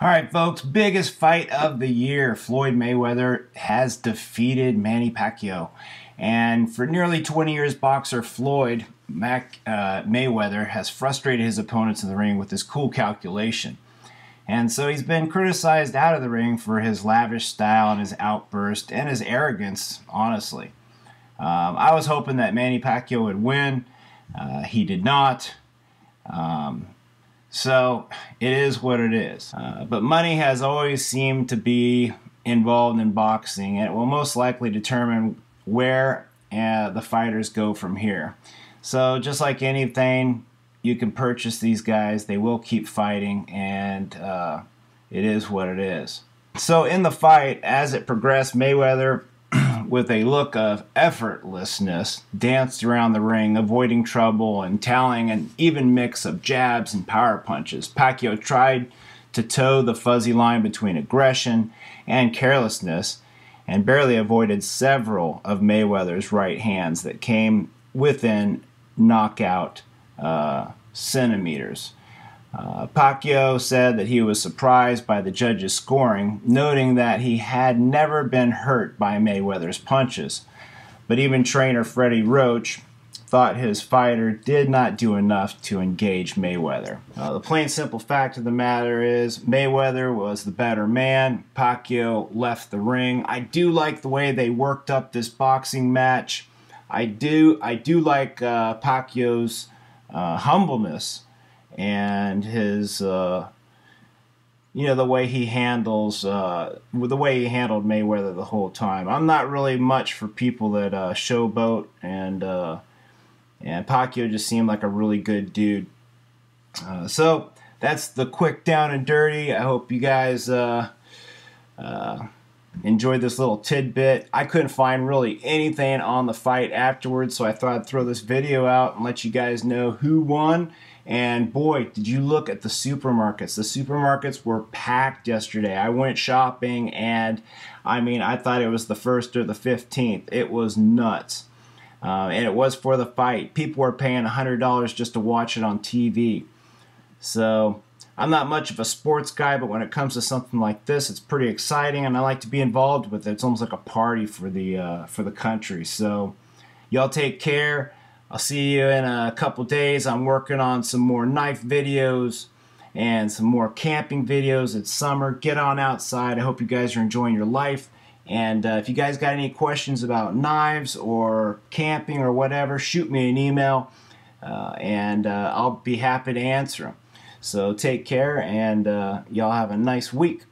All right, folks, biggest fight of the year. Floyd Mayweather has defeated Manny Pacquiao. And for nearly 20 years, boxer Floyd Mac, uh, Mayweather has frustrated his opponents in the ring with his cool calculation. And so he's been criticized out of the ring for his lavish style and his outburst and his arrogance, honestly. Um, I was hoping that Manny Pacquiao would win. Uh, he did not. Um, so it is what it is. Uh, but money has always seemed to be involved in boxing, and it will most likely determine where uh, the fighters go from here. So just like anything, you can purchase these guys. They will keep fighting, and uh, it is what it is. So in the fight, as it progressed, Mayweather with a look of effortlessness, danced around the ring, avoiding trouble and tallying an even mix of jabs and power punches. Pacquiao tried to toe the fuzzy line between aggression and carelessness and barely avoided several of Mayweather's right hands that came within knockout uh, centimeters. Uh, Pacquiao said that he was surprised by the judge's scoring, noting that he had never been hurt by Mayweather's punches. But even trainer Freddie Roach thought his fighter did not do enough to engage Mayweather. Uh, the plain simple fact of the matter is Mayweather was the better man. Pacquiao left the ring. I do like the way they worked up this boxing match. I do I do like uh, Pacquiao's uh, humbleness and his uh, you know the way he handles uh, the way he handled Mayweather the whole time. I'm not really much for people that uh, showboat and uh, and Pacquiao just seemed like a really good dude. Uh, so that's the quick down and dirty. I hope you guys uh, uh, enjoyed this little tidbit. I couldn't find really anything on the fight afterwards, so I thought I'd throw this video out and let you guys know who won and boy, did you look at the supermarkets. The supermarkets were packed yesterday. I went shopping and I mean, I thought it was the 1st or the 15th. It was nuts. Uh, and it was for the fight. People were paying $100 just to watch it on TV. So I'm not much of a sports guy, but when it comes to something like this, it's pretty exciting, and I like to be involved with it. It's almost like a party for the uh, for the country. So y'all take care. I'll see you in a couple days. I'm working on some more knife videos and some more camping videos. It's summer. Get on outside. I hope you guys are enjoying your life. And uh, if you guys got any questions about knives or camping or whatever, shoot me an email uh, and uh, I'll be happy to answer them. So take care and uh, y'all have a nice week.